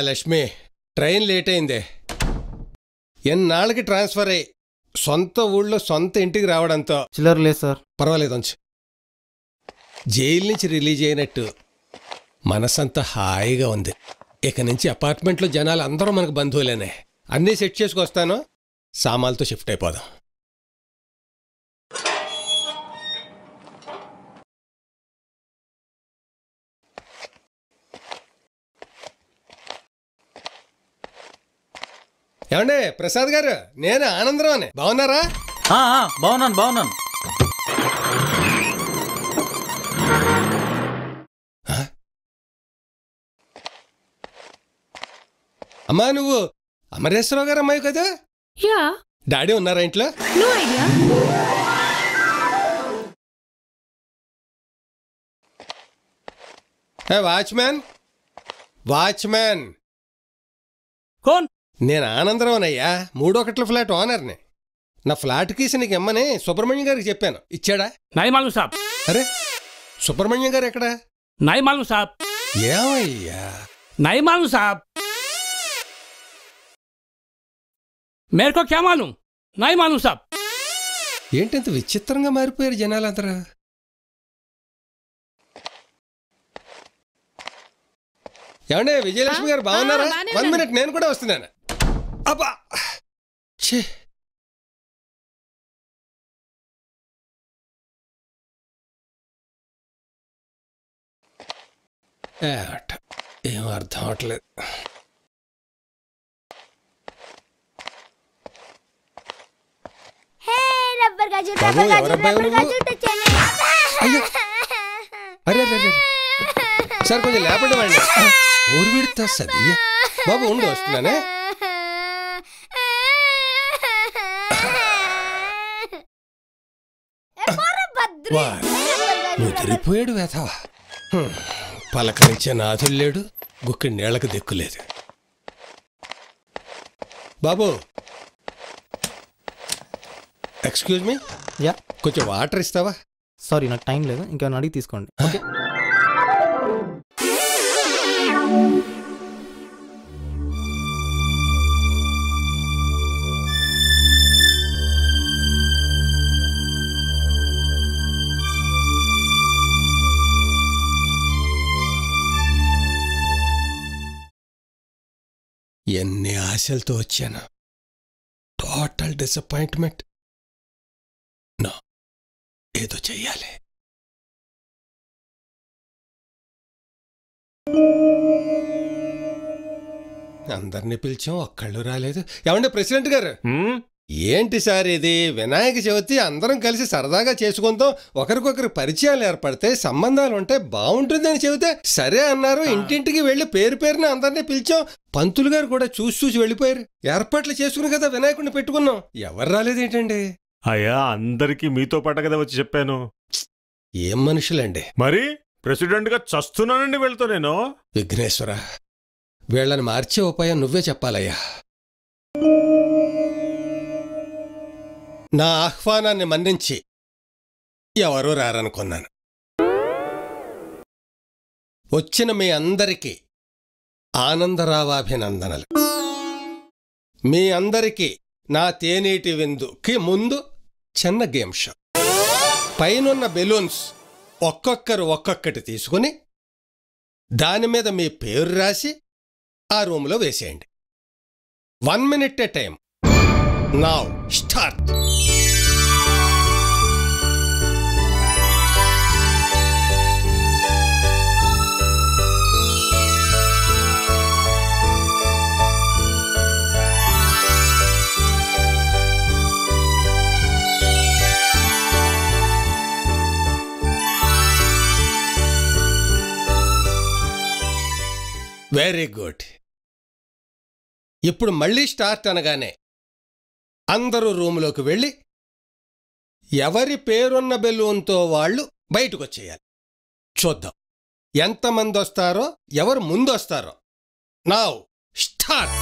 Lakshmi train late అయిందే ఎన్నాళ్ళకి transfer అయ్యి సొంత ఊళ్ళో సొంత ఇంటికి రావడంతో చిల్లర లేదు సార్. పర్వాలేదు అంచు. జైలు నుంచి రిలీజ్ అయినట్టు మనసంతా హాయిగా ఉంది. ఇక నుంచి అపార్ట్మెంట్లో జనాలు అందరూ మనకు బంధువులేనే. అన్నీ సెట్ చేసుకొస్తాను. సామాన్లతో షిఫ్ట్ అయిపోదాం. ఏమండే ప్రసాద్ గారు నేను ఆనందరావు అని బాగున్నారా? ఆ, ఆ, బాగున్నాను బాగున్నాను. అమ్మా నువ్వు అమరేశ్వరరావు గారు అమ్మాయి కదా? యా. డాడీ ఉన్నారా ఇంట్లో? No idea. ఏ వాచ్మ్యాన్ వాచ్మ్యాన్ నేను ఆనందరావునయ్యా మూడొకట్ల ఫ్లాట్ ఓనర్ని నా ఫ్లాట్ కీసి నీకు ఇమ్మని సుబ్రహ్మణ్యం గారికి చెప్పాను ఇచ్చాడా नहीं मालूम साहब అరే సుబ్రహ్మణ్యం గారు ఎక్కడా नहीं मालूम साहब ఏమయ్యా नहीं मालूम साहब मेरे को क्या मालूम नहीं मालूम साहब ఏంటింత విచిత్రంగా మారిపోయారు జనాలందరూ ఏమండే విజయలక్ష్మి గారు ఆ, బాగున్నారా బాగానే వన్ ఉన్నాను. మినిట్ నేను కూడా వస్తున్నాను అబ్బా! ఛీ! ఏట, ఏం అర్థం అవట్లేదు. రబ్బర్ గాజు బాబు, రబ్బర్ గాజు ఎవరబ్బాయి రబ్బర్ నువ్వు? గాజు తెచ్చాను? అయ్యో. అరే అరే అరే సార్ కొంచెం లేపండి వాడిని ఊరు విడతా సది బాబు ఉండు వస్తున్నానే. పోరా భద్రు. వా, రబ్బర్ గాజు, నువ్వు రబ్బర్ తిరిగిపోయాడు వేధవా? హ్మ్. పలకరించే నాథులు లేడు గుక్కి నీళ్ళకు దిక్కులేదు. బాబు. Excuse me yeah. కొంచెం వాటర్ ఇస్తావా? సారీ నాకు టైం లేదు. ఇంకేమైనా అడిగి తీసుకోండి. ఓకే ఎన్ని ఆశలతో వచ్చాను. టోటల్ డిసప్పాయింట్మెంట్ నో ఏదో చెయ్యాలి. అందరినీ పిలిచాం ఒక్కళ్ళు రాలేదు. ఏమంటే ప్రెసిడెంట్ గారు? ఏంటి సార్ ఇది? వినాయక చవితి అందరం కలిసి సరదాగా చేసుకుందాం. ఒకరికొకరు పరిచయాలు ఏర్పడితే సంబంధాలు ఉంటే బాగుంటుందని చెబితే సరే అన్నారు. ఇంటింటికి వెళ్ళి పేరు పేరున అందరినీ పిలిచాం. పంతులు గారు కూడా చూసి చూసి వెళ్ళిపోయారు. ఏర్పాట్లు చేసుకుని కదా వినాయకుడిని పెట్టుకున్నాం. ఎవరు రాలేదేంటండి అయ్యా అందరికీ మీతో పాట కదా వచ్చి చెప్పాను. ఏం మనుషులండి? మరి ప్రెసిడెంట్గా చస్తున్నానండి వెళ్తా నేను? విఘ్నేశ్వర వీళ్ళని మార్చే ఉపాయం నువ్వే చెప్పాలయ్యా. నా ఆహ్వానాన్ని మన్నించి ఎవరూ రారనుకున్నాను. వచ్చిన మీ అందరికీ ఆనందరావాభినందనలు. మీ అందరికీ నా తేనేటి విందుకి ముందు చిన్న గేమ్ షో. పైనున్న బెలూన్స్ ఒక్కొక్కరు ఒక్కొక్కటి తీసుకుని దాని మీద మీ పేరు రాసి ఆ రూమ్లో వేసేయండి. One minute a time now start. Very good. ఇప్పుడు మళ్ళీ స్టార్ట్ అనగానే అందరూ రూములోకి వెళ్ళి ఎవరి పేరున్న బెలూన్తో వాళ్ళు బయటకు వచ్చేయాలి చూద్దాం. ఎంతమంది వస్తారో ఎవరు ముందు వస్తారో నావ్ స్టార్ట్.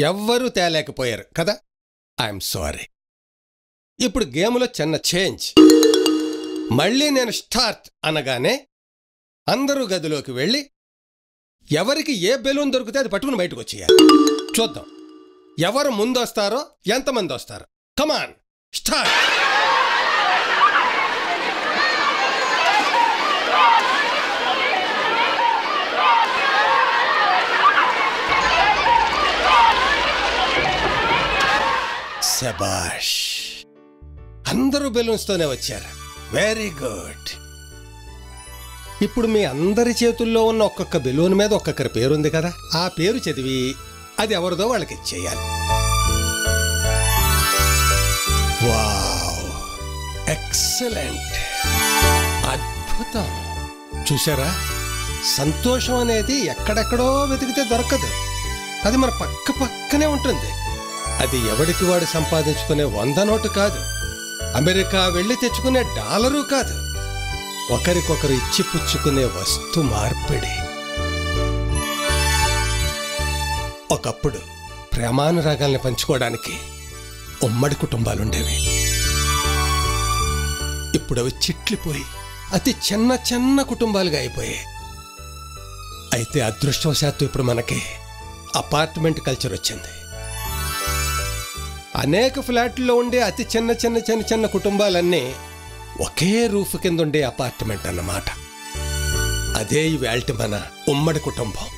ఎవ్వరూ తేలేకపోయారు కదా? I'm sorry. ఇప్పుడు గేమ్లో చిన్న చేంజ్. మళ్ళీ నేను స్టార్ట్ అనగానే అందరూ గదిలోకి వెళ్ళి ఎవరికి ఏ బెలూన్ దొరికితే అది పట్టుకుని బయటకు వచ్చేయాలి. చూద్దాం. ఎవరు ముందు వస్తారో ఎంతమంది వస్తారో. కమాన్ స్టార్ట్ శబాష్ అందరూ బెలూన్స్తోనే వచ్చారు. వెరీ గుడ్ ఇప్పుడు మీ అందరి చేతుల్లో ఉన్న ఒక్కొక్క బెలూన్ మీద ఒక్కొక్కరి పేరుంది కదా? ఆ పేరు చదివి అది ఎవరిదో వాళ్ళకి ఇచ్చేయాలి. వావ్ ఎక్సలెంట్ అద్భుతం. చూసారా సంతోషం అనేది ఎక్కడెక్కడో వెతికితే దొరకదు. అది మన పక్క పక్కనే ఉంటుంది. అది ఎవడికి వాడు సంపాదించుకునే వంద నోటు కాదు. అమెరికా వెళ్ళి తెచ్చుకునే డాలరు కాదు. ఒకరికొకరు ఇచ్చి పుచ్చుకునే వస్తు మార్పిడి. ఒకప్పుడు ప్రేమానురాగాల్ని పంచుకోవడానికి ఉమ్మడి కుటుంబాలుండేవి. ఇప్పుడు అవి చిట్లిపోయి అతి చిన్న చిన్న కుటుంబాలుగా అయిపోయాయి. అయితే అదృష్టవశాత్తు ఇప్పుడు మనకి అపార్ట్మెంట్ కల్చర్ వచ్చింది అనేక ఫ్లాట్లో ఉండే అతి చిన్న చిన్న చిన్న చిన్న కుటుంబాలన్నీ ఒకే రూఫ్ కింద ఉండే అపార్ట్మెంట్ అన్నమాట. అదే ఇవాల్టి మన ఉమ్మడి కుటుంబం.